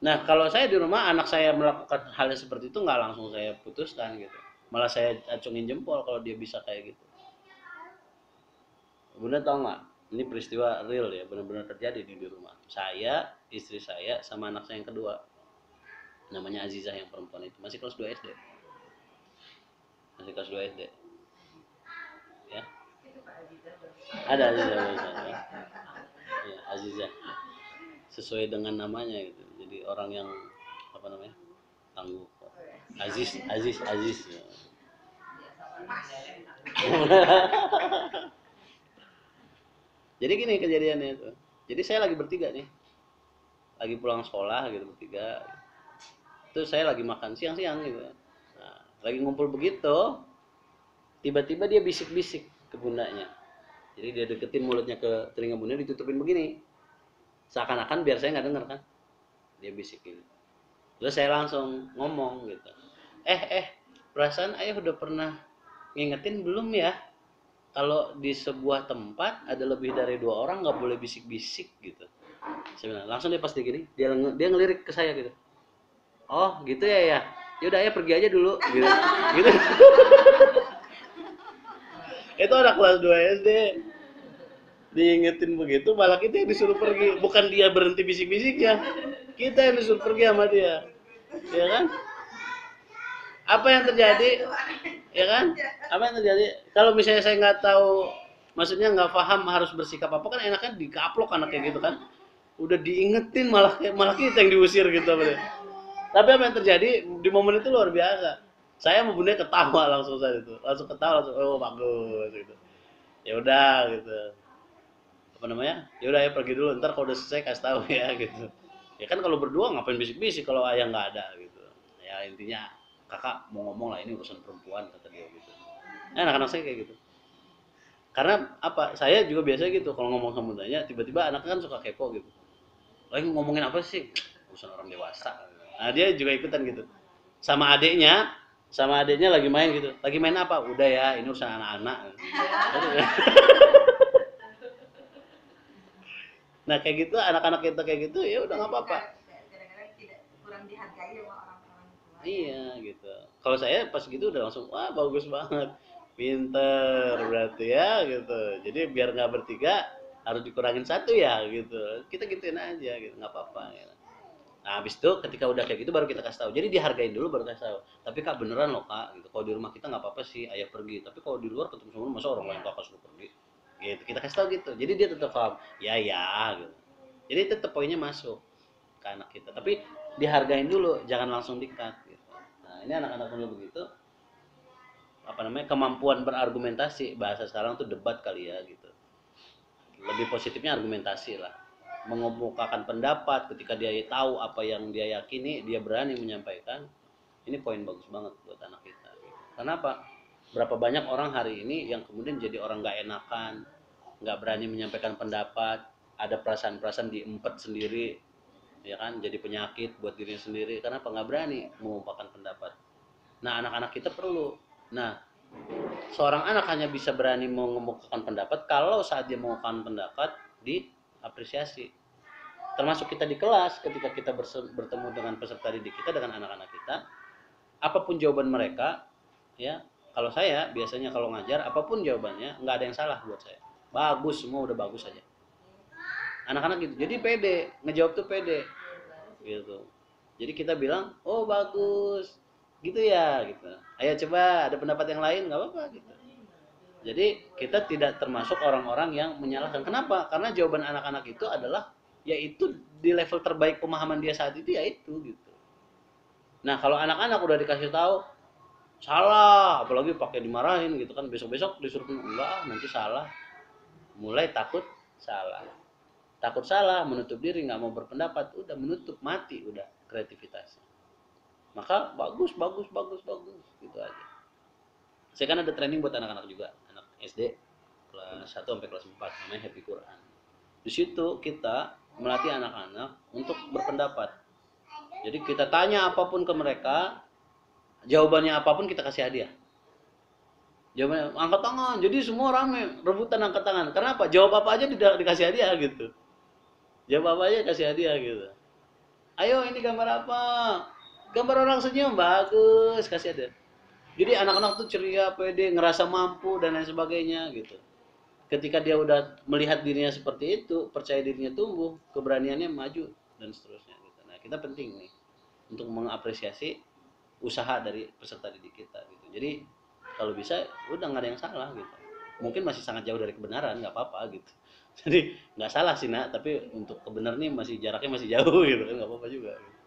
Nah, kalau saya di rumah anak saya melakukan hal yang seperti itu nggak langsung saya putuskan gitu. Malah saya acungin jempol kalau dia bisa kayak gitu. Bunda tahu nggak? Ini peristiwa real ya, benar-benar terjadi di, di rumah. Saya, istri saya, sama anak saya yang kedua. Namanya Azizah yang perempuan itu. Masih kelas 2 SD. Masih kelas 2 SD. Ya. Ada. Azizah, ya. Ya, Azizah. Sesuai dengan namanya gitu. Jadi orang yang apa namanya? Tangguh. Aziz, Aziz, Aziz. Jadi gini kejadiannya itu. Jadi saya lagi bertiga nih. Lagi pulang sekolah gitu bertiga. Itu saya lagi makan siang-siang gitu. Nah, lagi ngumpul begitu, tiba-tiba dia bisik-bisik ke bundanya. Jadi dia deketin mulutnya ke telinga bunda ditutupin begini. Seakan-akan biar saya nggak dengar kan. Dia bisikin. Terus saya langsung ngomong gitu. Eh eh, perasaan ayah udah pernah ngingetin belum ya? kalau di sebuah tempat ada lebih dari dua orang nggak boleh bisik-bisik gitu saya bilang langsung dia pasti gini dia dia ngelirik ke saya gitu oh gitu ya ya yaudah ya pergi aja dulu gitu gitu itu anak kelas 2 SD diingetin begitu malah kita yang disuruh pergi. Bukan dia berhenti bisik-bisik ya kita yang disuruh pergi sama dia. Ya kan? Apa yang terjadi? Ya kan? Apa yang terjadi? Kalau misalnya saya nggak tahu maksudnya nggak paham harus bersikap apa kan enaknya dikaplok anaknya gitu kan. Udah diingetin malah malah kita yang diusir gitu dia. tapi apa yang terjadi? Di momen itu luar biasa. Saya mau bunda ketawa langsung saat itu. Langsung ketawa langsung oh bagus gitu. Ya udah gitu apa namanya ya udah ya pergi dulu ntar kalau udah selesai kasih tahu ya gitu. Ya kan kalau berdua ngapain bisik-bisik kalau ayah nggak ada gitu. Ya intinya kakak mau ngomong lah ini urusan perempuan kata dia gitu. Nah, anak-anak saya kayak gitu. Karena apa saya juga biasa gitu kalau ngomong sama bundanya tiba-tiba anaknya kan suka kepo gitu. Lagi ngomongin apa sih? Urusan orang dewasa. Nah dia juga ikutan gitu. Sama adiknya sama adiknya lagi main gitu. Lagi main apa? Udah ya ini urusan anak-anak nah kayak gitu anak-anak kita kayak gitu ya udah nggak apa-apa kadang-kadang tidak kurang dihargai sama orang-orang tua Iya gitu. Kalau saya pas gitu udah langsung wah bagus banget, pinter berarti ya gitu. Jadi biar nggak bertiga harus dikurangin satu ya gitu. Kita gituin aja gitu nggak apa-apa. Gitu. Nah habis itu ketika udah kayak gitu baru kita kasih tahu. Jadi dihargain dulu baru kasih tahu. Tapi kak beneran loh kak gitu. Kalau di rumah kita nggak apa-apa sih ayah pergi. Tapi kalau di luar ketemu sama masa orang lain kakak suruh pergi. Gitu kita kasih tahu gitu. Jadi dia tetap paham. Ya ya gitu. Jadi tetap poinnya masuk ke anak kita. Tapi dihargain dulu, jangan langsung dikat. Gitu. Nah ini anak-anak dulu begitu apa namanya kemampuan berargumentasi bahasa sekarang tuh debat kali ya gitu lebih positifnya argumentasi lah mengemukakan pendapat ketika dia tahu apa yang dia yakini dia berani menyampaikan ini poin bagus banget buat anak kita gitu. kenapa berapa banyak orang hari ini yang kemudian jadi orang nggak enakan nggak berani menyampaikan pendapat ada perasaan-perasaan diempet sendiri ya kan? Jadi penyakit buat dirinya sendiri. Kenapa? Nggak berani mengungkapkan pendapat. Nah anak-anak kita perlu. Nah seorang anak hanya bisa berani mengemukakan pendapat kalau saat dia mengemukakan pendapat diapresiasi. Termasuk kita di kelas ketika kita bertemu dengan peserta didik kita dengan anak-anak kita apa pun jawaban mereka ya kalau saya biasanya kalau ngajar apa pun jawabannya nggak ada yang salah buat saya. Bagus semua udah bagus aja. Anak-anak gitu. Jadi pede ngejawab tuh pede. Gitu. Jadi kita bilang oh bagus. Gitu ya gitu. Ayo coba ada pendapat yang lain nggak apa-apa gitu. Jadi kita tidak termasuk orang-orang yang menyalahkan. Kenapa? Karena jawaban anak-anak itu adalah yaitu di level terbaik pemahaman dia saat itu yaitu gitu. Nah kalau anak-anak udah dikasih tahu salah apalagi pakai dimarahin gitu kan. Besok-besok disuruh enggak ah, nanti salah. Mulai takut salah. Takut salah menutup diri nggak mau berpendapat udah menutup mati udah kreativitasnya maka bagus bagus bagus bagus gitu aja. Saya kan ada training buat anak-anak juga anak SD kelas 1 sampai kelas 4 namanya Happy Quran. Di situ kita melatih anak-anak untuk berpendapat. Jadi kita tanya apa pun ke mereka jawabannya apa pun kita kasih hadiah. Jawabannya angkat tangan. Jadi semua rame rebutan angkat tangan. Kenapa? Jawab apa aja tidak dikasih hadiah gitu. Jawab apa aja kasih hadiah gitu. Ayo ini gambar apa? Gambar orang senyum. Bagus kasih ada jadi anak-anak tuh ceria pede ngerasa mampu dan lain sebagainya gitu. Ketika dia udah melihat dirinya seperti itu percaya dirinya tumbuh keberaniannya maju dan seterusnya gitu. nah kita penting nih untuk mengapresiasi usaha dari peserta didik kita gitu. Jadi kalau bisa udah nggak ada yang salah gitu. Mungkin masih sangat jauh dari kebenaran nggak apa-apa gitu. Jadi nggak salah sih nak tapi untuk kebenaran nih masih jaraknya masih jauh gitu. Kan nggak apa-apa juga gitu.